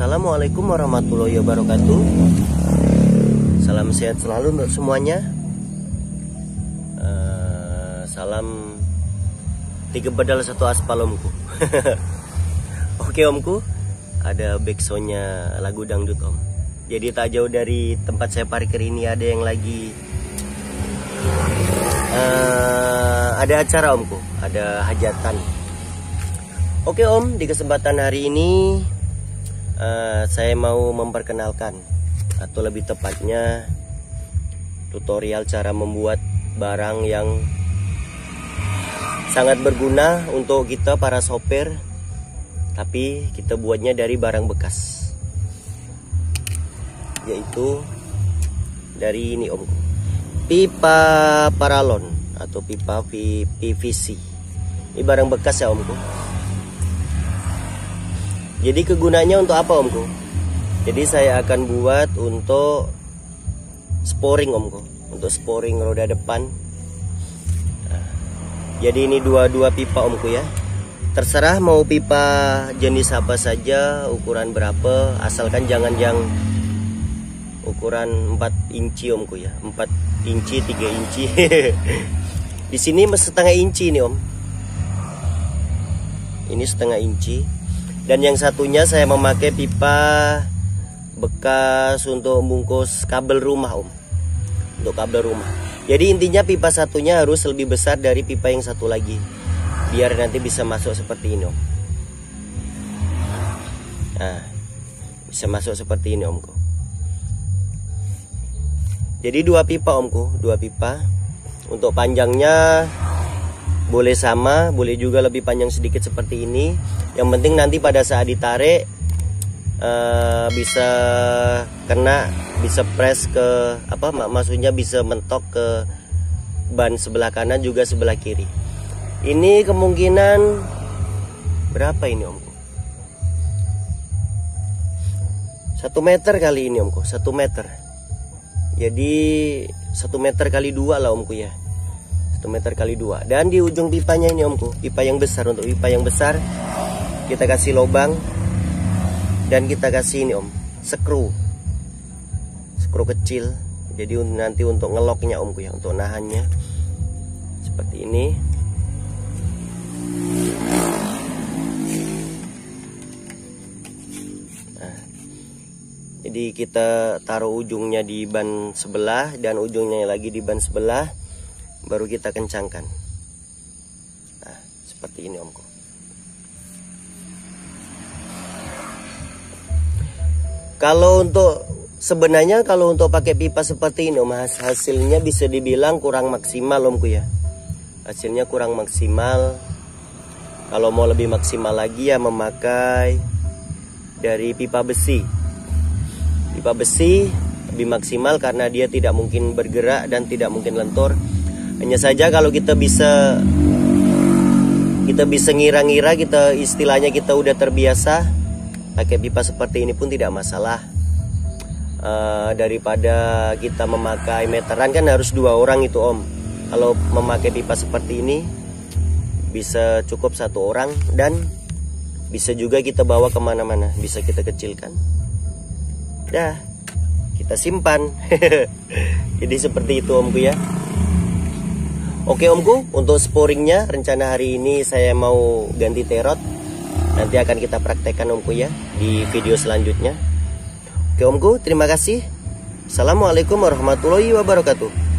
Assalamualaikum warahmatullahi wabarakatuh. Salam sehat selalu untuk semuanya. Uh, Salam Tiga bedal satu aspal omku. Oke omku. Ada backsoundnya lagu dangdut om. Jadi tak jauh dari tempat saya parkir ini ada yang lagi uh, Ada acara omku. Ada hajatan. Oke om, di kesempatan hari ini uh, saya mau memperkenalkan atau lebih tepatnya tutorial cara membuat barang yang sangat berguna untuk kita para sopir tapi kita buatnya dari barang bekas. Yaitu dari ini om. Pipa paralon atau pipa PVC ini barang bekas ya omku jadi kegunaannya untuk apa omku jadi saya akan buat untuk sporing omku untuk sporing roda depan. Nah, jadi ini dua-dua pipa omku ya. Terserah mau pipa jenis apa saja ukuran berapa asalkan jangan yang ukuran 4 inci omku ya. 4 inci 3 inci. Di sini setengah inci ini om. Ini setengah inci dan yang satunya saya memakai pipa bekas untuk bungkus kabel rumah om. Untuk kabel rumah. Jadi intinya pipa satunya harus lebih besar dari pipa yang satu lagi. Biar nanti bisa masuk seperti ini om. Nah bisa masuk seperti ini omku. Jadi dua pipa omku. Dua pipa. Untuk panjangnya boleh sama boleh juga lebih panjang sedikit seperti ini. Yang penting nanti pada saat ditarik uh, bisa kena bisa press ke apa mak maksudnya bisa mentok ke ban sebelah kanan juga sebelah kiri. Ini kemungkinan berapa ini omku satu meter kali ini omku satu meter. Jadi satu meter kali dua lah omku ya satu meter kali dua. Dan di ujung pipanya ini omku pipa yang besar. Untuk pipa yang besar kita kasih lubang dan kita kasih ini om skru. Skru kecil. Jadi nanti untuk ngeloknya omku ya untuk nahannya. Seperti ini. Nah, jadi kita taruh ujungnya di ban sebelah dan ujungnya lagi di ban sebelah baru kita kencangkan nah seperti ini omku Kalau untuk sebenarnya kalau untuk pakai pipa seperti ini mas hasilnya bisa dibilang kurang maksimal omku ya. Hasilnya kurang maksimal. Kalau mau lebih maksimal lagi ya memakai dari pipa besi. Pipa besi lebih maksimal karena dia tidak mungkin bergerak dan tidak mungkin lentur. Hanya saja kalau kita bisa kita bisa ngira-ngira kita istilahnya kita udah terbiasa pakai pipa seperti ini pun tidak masalah. Uh, daripada kita memakai meteran kan harus dua orang itu om. Kalau memakai pipa seperti ini bisa cukup satu orang dan bisa juga kita bawa ke mana-mana. Bisa kita kecilkan. Dah kita simpan. Jadi seperti itu omku ya Oke omku untuk sporingnya rencana hari ini saya mau ganti terot nanti akan kita praktekkan omku ya di video selanjutnya. Oke omku terima kasih. Assalamualaikum warahmatullahi wabarakatuh